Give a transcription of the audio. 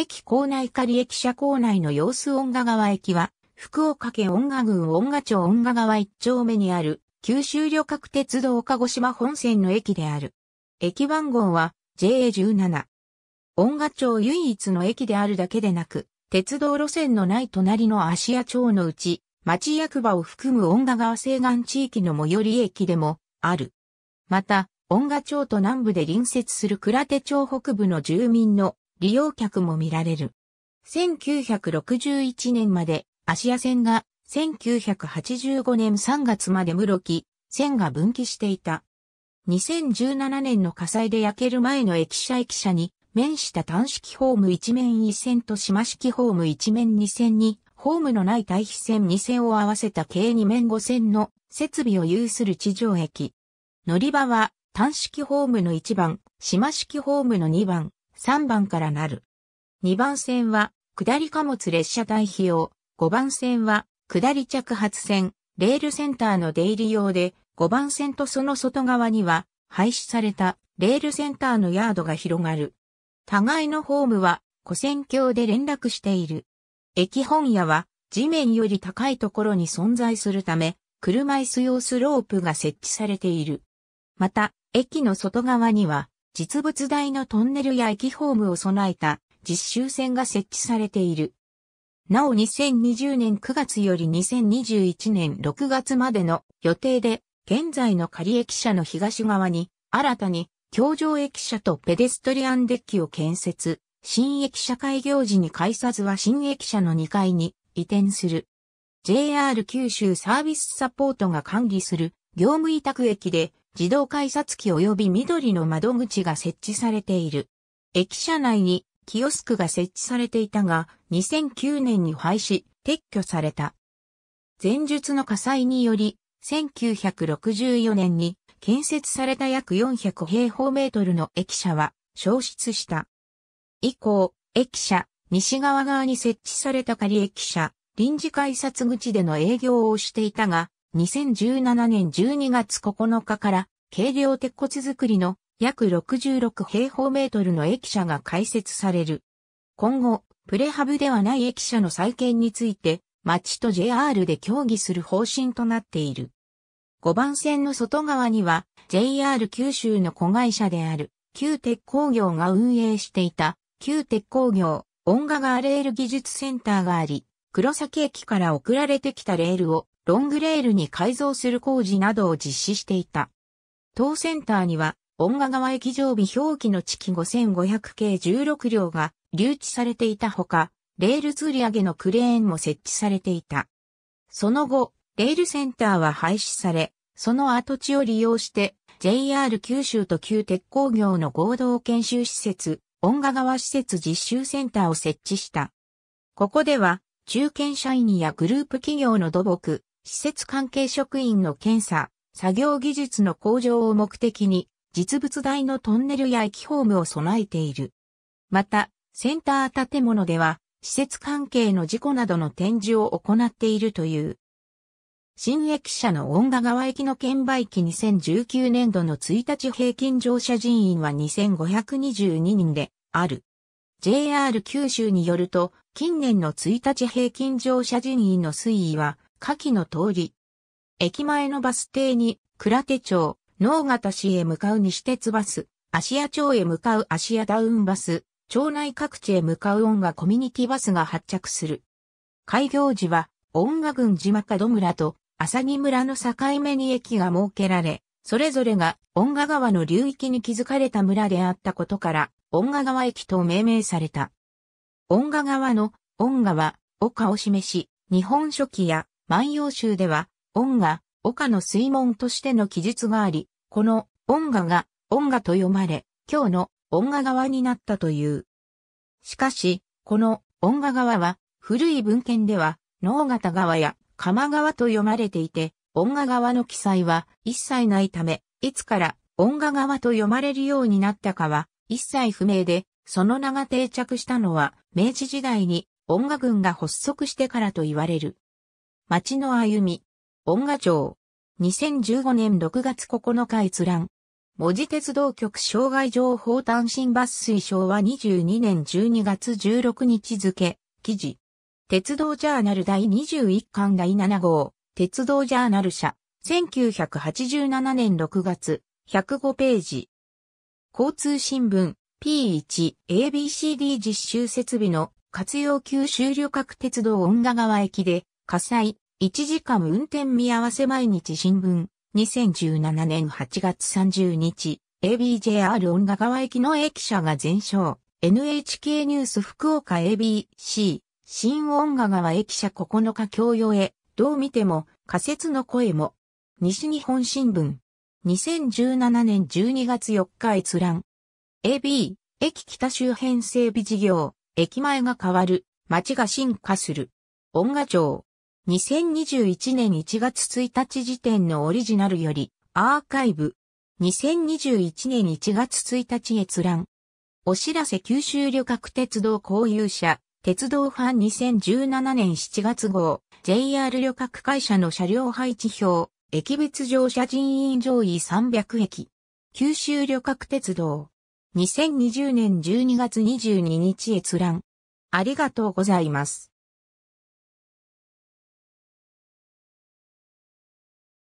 駅構内仮駅舎構内の様子音賀川駅は、福岡県音賀郡音賀町音賀川一丁目にある、九州旅客鉄道鹿児島本線の駅である。駅番号は JA17。音賀町唯一の駅であるだけでなく、鉄道路線のない隣の芦屋町のうち、町役場を含む音賀川西岸地域の最寄り駅でもある。また、音賀町と南部で隣接する倉手町北部の住民の利用客も見られる。1961年まで芦屋線が1985年3月まで室木、線が分岐していた。2017年の火災で焼ける前の駅舎駅舎に面した単式ホーム一面一線と島式ホーム一面二線に、ホームのない対比線二線を合わせた計二面五線の設備を有する地上駅。乗り場は単式ホームの1番、島式ホームの2番、3番からなる。2番線は下り貨物列車対比用、5番線は下り着発線、レールセンターの出入り用で、5番線とその外側には廃止されたレールセンターのヤードが広がる。互いのホームは古線橋で連絡している。駅本屋は地面より高いところに存在するため、車椅子用スロープが設置されている。また、駅の外側には実物大のトンネルや駅ホームを備えた実習線が設置されている。なお2020年9月より2021年6月までの予定で、現在の仮駅舎の東側に新たに橋上駅舎とペデストリアンデッキを建設、新駅舎開業時に改札は新駅舎の2階に移転する。JR 九州サービスサポートが管理する業務委託駅で自動改札機及び緑の窓口が設置されている。駅舎内にキオスクが設置されていたが、2009年に廃止、撤去された。前述の火災により、1964年に建設された約400平方メートルの駅舎は消失した。以降、駅舎、西側側に設置された仮駅舎、臨時改札口での営業をしていたが、2017年12月9日から軽量鉄骨造りの約66平方メートルの駅舎が開設される。今後、プレハブではない駅舎の再建について、町と JR で協議する方針となっている。5番線の外側には JR 九州の子会社である旧鉄工業が運営していた旧鉄工業音ガガーレール技術センターがあり、黒崎駅から送られてきたレールをロングレールに改造する工事などを実施していた。当センターには音ガ川駅上備表記の地期5500系16両が留置されていたほか、レール吊り上げのクレーンも設置されていた。その後、レールセンターは廃止され、その跡地を利用して JR 九州と旧鉄工業の合同研修施設、音賀川施設実習センターを設置した。ここでは、中堅社員やグループ企業の土木、施設関係職員の検査、作業技術の向上を目的に、実物大のトンネルや駅ホームを備えている。また、センター建物では、施設関係の事故などの展示を行っているという。新駅舎の音賀川駅の券売機2019年度の1日平均乗車人員は2522人である。JR 九州によると、近年の1日平均乗車人員の推移は下記の通り。駅前のバス停に、倉手町、能形市へ向かう西鉄バス、芦屋町へ向かう芦屋ダウンバス、町内各地へ向かう音楽コミュニティバスが発着する。開業時は、音楽郡島門村と浅木村の境目に駅が設けられ、それぞれが音賀川の流域に築かれた村であったことから、音賀川駅と命名された。音賀川の音川、岡を示し、日本書紀や万葉集では、音賀、岡の水門としての記述があり、この音賀が音賀と読まれ、今日の音賀川になったという。しかし、この音賀川は、古い文献では、能形川や鎌川と読まれていて、音賀川の記載は一切ないため、いつから音賀川と読まれるようになったかは一切不明で、その名が定着したのは明治時代に音賀郡が発足してからと言われる。町の歩み、音賀町。2015年6月9日閲覧。文字鉄道局障害情報単身抜粋昭和22年12月16日付、記事。鉄道ジャーナル第21巻第7号、鉄道ジャーナル社、1987年6月、105ページ。交通新聞、P1、ABCD 実習設備の活用九州旅客鉄道音賀川駅で火災、1時間運転見合わせ毎日新聞、2017年8月30日、ABJR 音賀川駅の駅舎が全焼、NHK ニュース福岡 ABC、新音賀川駅舎9日共用へ、どう見ても仮説の声も、西日本新聞、2017年12月4日閲覧、AB、駅北周辺整備事業、駅前が変わる、街が進化する。音賀町。2021年1月1日時点のオリジナルより、アーカイブ。2021年1月1日閲覧。お知らせ九州旅客鉄道交有者、鉄道ファン2017年7月号、JR 旅客会社の車両配置表、駅別乗車人員上位300駅。九州旅客鉄道。2020年12月22日閲覧。ありがとうございます。